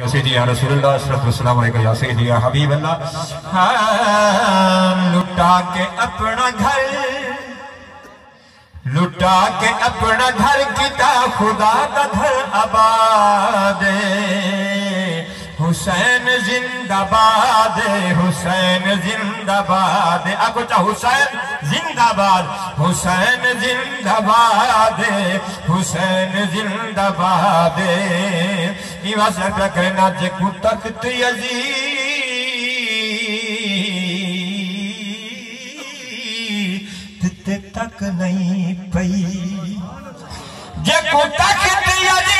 या या रसूलुल्लाह सल्लल्लाहु अलैहि या या हबीब अल्लाह हम लुटा के अपना घर लुटा के अपना घर किता खुदा का घर आबाद हुसैन जिंदाबाद हुसैन जिंदाबाद। आगो चा हुसैन जिंदाबाद हुसैन जिंदाबाद हुसैन जिंदाबाद। इवा सर करना जे कु तख्त यजीद तक नहीं पई। जे को तख्त यजीद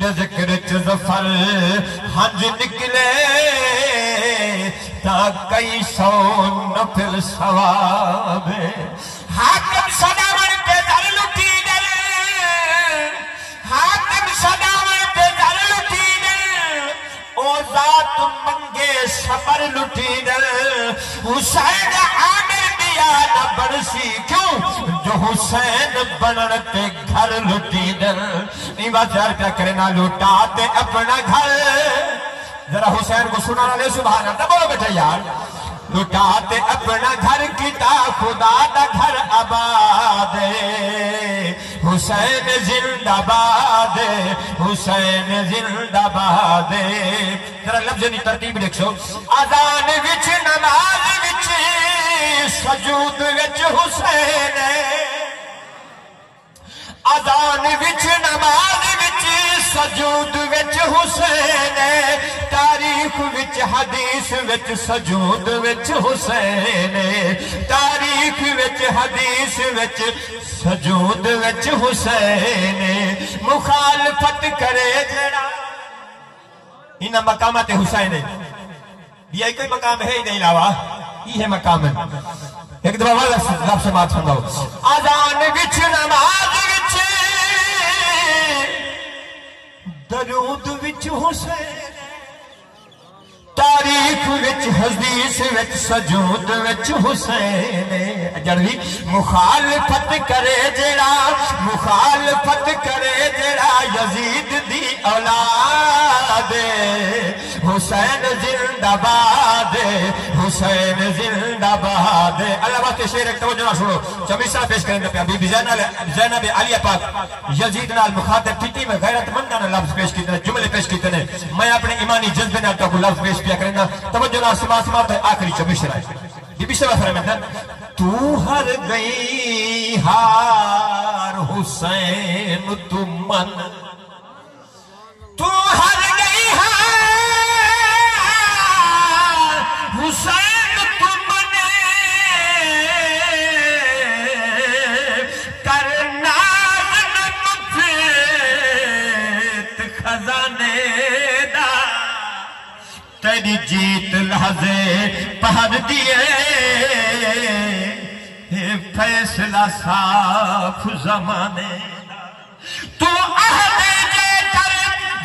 जिक्र च जफर हंज निकले ता कई सौ नफिल सवाब हाकम सदावन पे दर लुटी दर हाकम सदावन पे दर लुटी दर ओ जात मंगे सबर लुटी दर हुसैन आमिर दिया न बरसी क्यों जो हुसैन बनन ते घर लुटी दर नहीं बात यार क्या करे ना लुटा ते अपना घर। जरा हुसैन को सुना ले सुबह अल्लाह, बोलो बेटा यार। लुटाते अपना घर, किता खुदा दा घर आबाद हुसैन जिंदाबाद हुसैन जिंदाबाद जरा लफ्ज नी तरतीब देखो। अजान विच, नमाज़ विच, सजूद विच हुसैन अजान विच, नमाज़ विच, सजूद विच हुसैन तारीख विच, हदीस विच, सजूद विच हुसैन तारीख विच, हदीस विच, सजूद विच हुसैन मुखालफत करे इन मकाम ते हुसैन ये कोई मकाम है ही नहीं लावा ये मकाम है। एक दफ़ा लफ्ज से बात सुनाओ अजान विच, नमाज़ विच दरूद विच हुसैन तारीख विच हदीस विच सजूद विच हुसैन जड़ी मुखालफत करे जेड़ा मुखालफत करे जेड़ा यजीद दी औलाद, हुसैन जिंदाबाद हुसैन जिंदाबाद। अल्लाह वास्ते शेर एक तवज्जो ना सुनो, चमिसा पेश करेंगे पे बीबी जैनब जैनब आलिया पाक, यजीद नाल मुखातब थी में गैरतमंद ने लफ्ज पेश कीते जुमले पेश कीते ने। मैं अपने ईमानी जज्बे नाल तो लफ्ज पेश किया करेंगा तवज्जो ना समा समा तो आखिरी चमिशरा बीबी से फरमाता तू हर गई हार हुसैन तू तेरी जीत लहजे पहर दिए। फैसला साफ़ जमाने तू अहले जे कर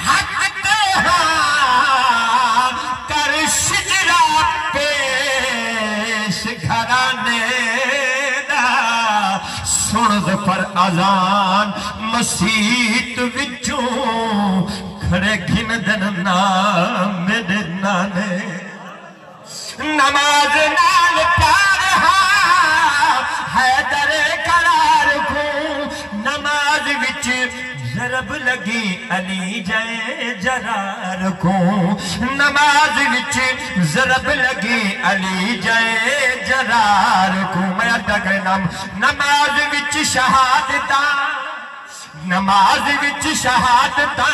हक ते हाँ, कर सुन पर अजान मसीत विचों खड़े घिन दिन नाम जरब लगी अली जय जरार को नमाज़ बिच जरब लगी अली जय जरार को मैं अदा कहना नमाज़ बिच शहादता। नमाज़ बिच शहादता।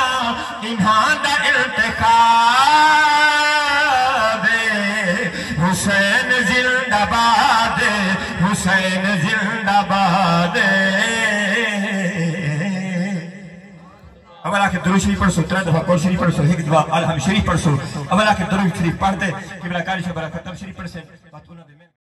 इन्हां दा इल्तिखाब हुसैन जिंदाबाद। हुसैन अवला के दुरूद शरीफ पढ़ सो त्रै दफ़ा कुल शरीफ पढ़ सो एक दफ़ा अलहम शरीफ पढ़ सो अवला के दुरूद शरीफ पढ़ दे कि मेरा